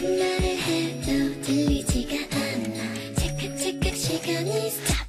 무슨 말을 해도 들리지가 않아. 착각착각 시간이 스탑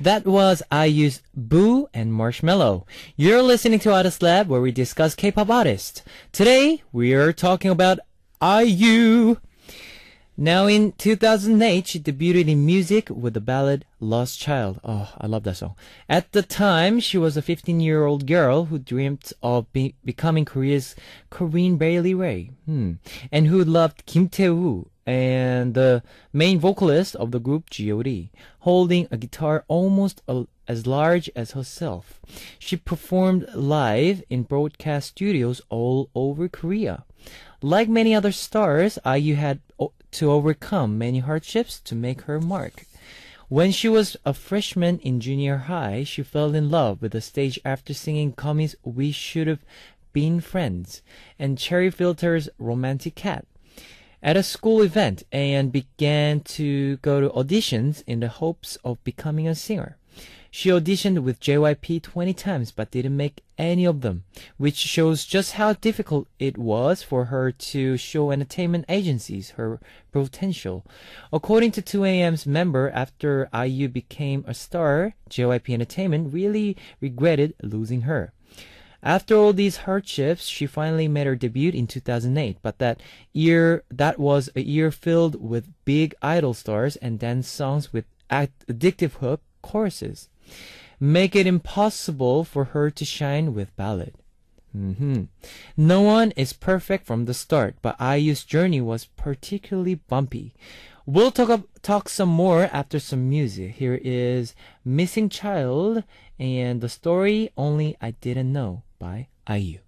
That was IU's Boo and Marshmallow. You're listening to Artist Lab where we discuss K-pop artists. Today, we are talking about IU. Now in 2008, she debuted in music with the ballad Lost Child. Oh, I love that song. At the time, she was a 15-year-old girl who dreamt of be- becoming Korea's Corinne Bailey Rae. Hmm. And who loved Kim Tae-woo and the main vocalist of the group G.O.D., holding a guitar almost a- as large as herself. She performed live in broadcast studios all over Korea. Like many other stars, IU had to overcome many hardships to make her mark. When she was a freshman in junior high, she fell in love with the stage after singing Komi's We Should Have Been Friends and Cherry Filter's Romantic Cat at a school event and began to go to auditions in the hopes of becoming a singer. She auditioned with JYP 20 times but didn't make any of them, which shows just how difficult it was for her to show entertainment agencies her potential. According to 2AM's member, after IU became a star, JYP Entertainment really regretted losing her. After all these hardships, she finally made her debut in 2008, but that year, that was a year filled with big idol stars and dance songs with addictive hook choruses. Make it impossible for her to shine with ballad. hmm No one is perfect from the start, but IU's journey was particularly bumpy. We'll talk up, talk some more after some music. Here is Missing Child and the story Only I Didn't Know by IU.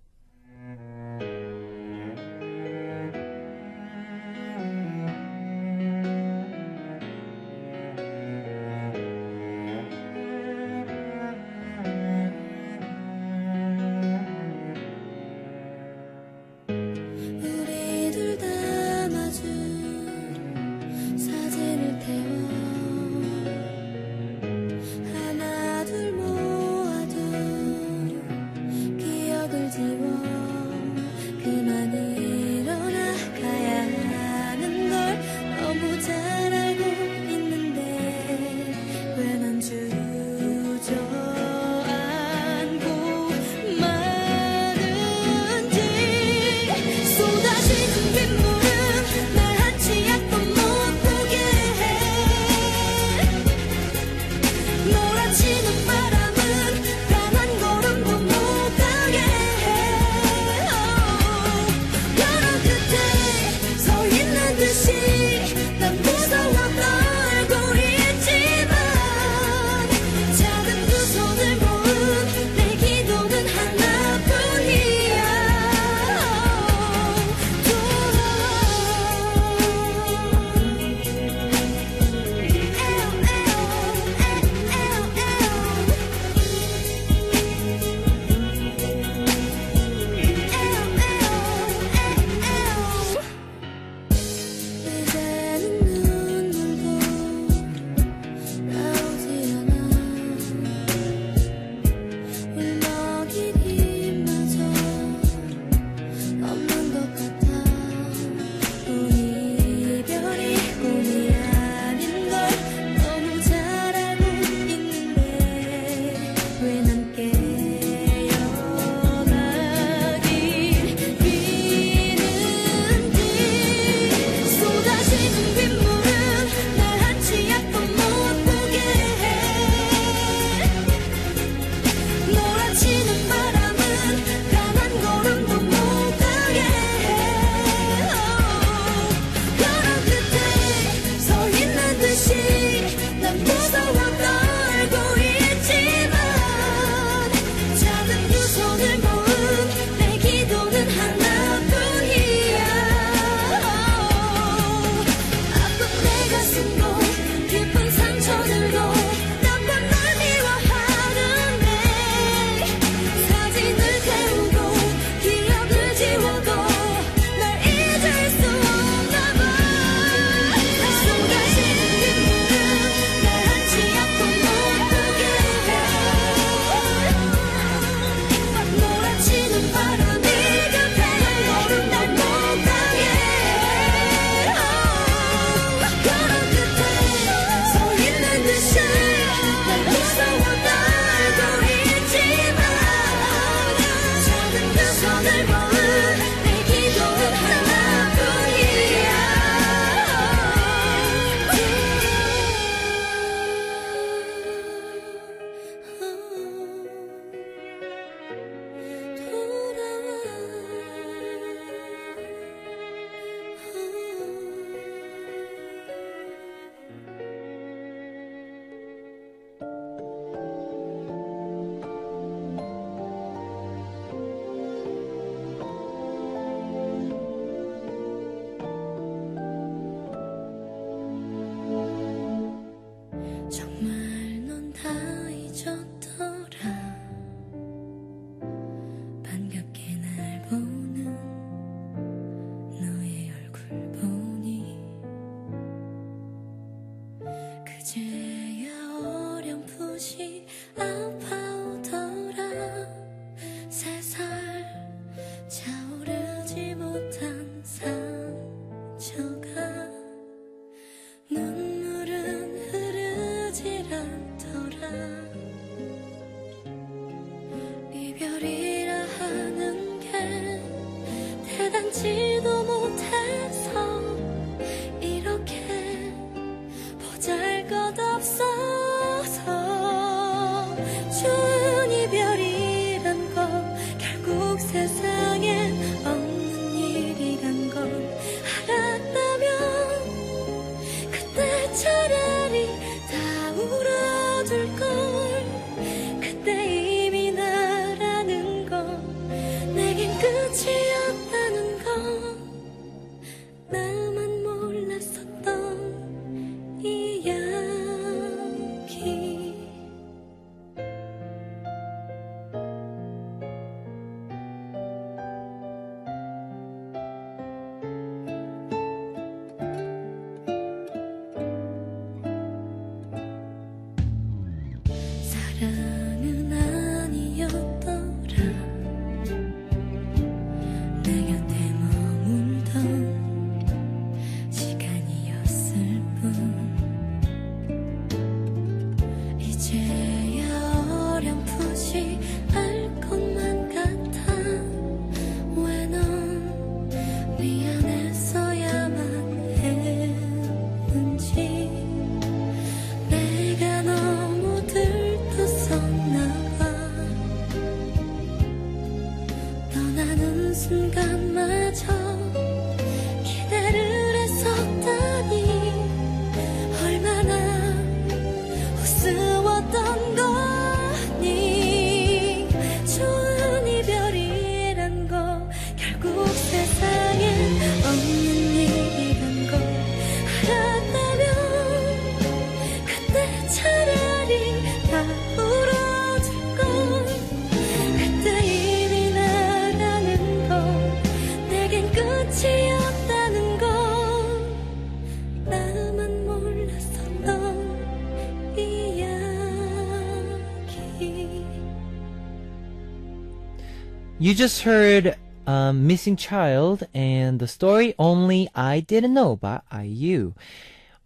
You just heard um, Missing Child and the story Only I Didn't Know by IU.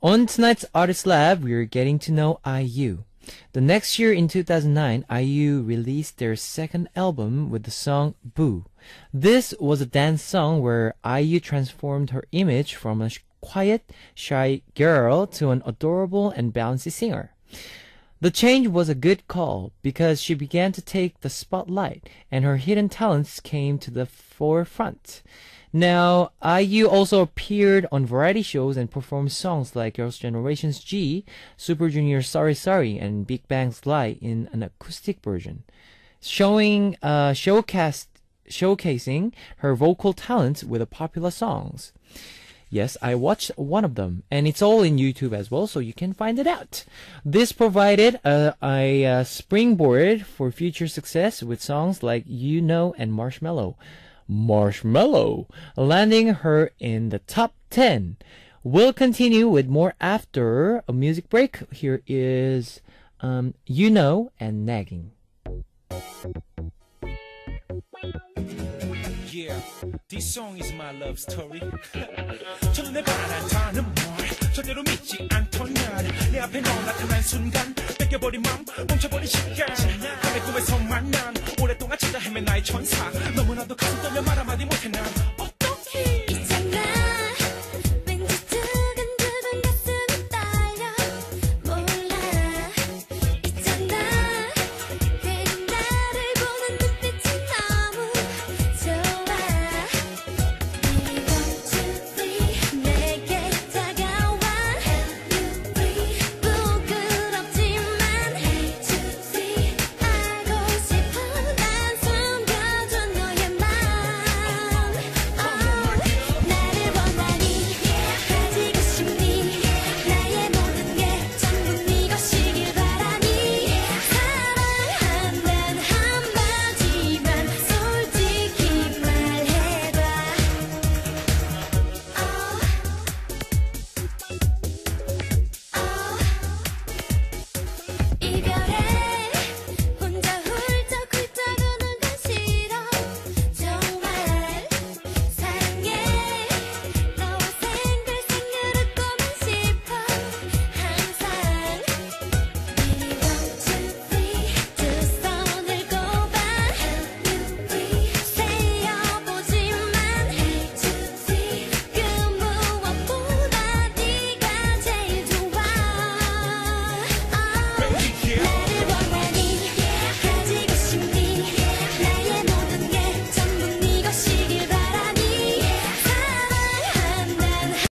On tonight's Artist Lab, we're getting to know IU. The next year in 2009, IU released their second album with the song Boo. This was a dance song where IU transformed her image from a quiet, shy girl to an adorable and bouncy singer. The change was a good call because she began to take the spotlight and her hidden talents came to the forefront. Now, IU also appeared on variety shows and performed songs like Girls' Generation's Gee, Super Junior's Sorry Sorry, and Big Bang's Lie in an acoustic version, showing uh, showcast, showcasing her vocal talents with popular songs. Yes, I watched one of them, and it's all in YouTube as well, so you can find it out. This provided a, a, uh springboard for future success with songs like You Know and Marshmallow. Marshmallow, landing her in the top 10. We'll continue with more after a music break. Here is um, You Know and Nagging. Yeah, this song is my love story. 첫눈에 반한다는 말 절대로 믿지 않던 날내 앞에 너 나타난 순간 뺏겨버린 맘 멈춰버린 시간 내 꿈에서 만난 오랫동안 찾아 헤맨 나의 천사 너무나도 가슴 떨려 말 한마디 못해 난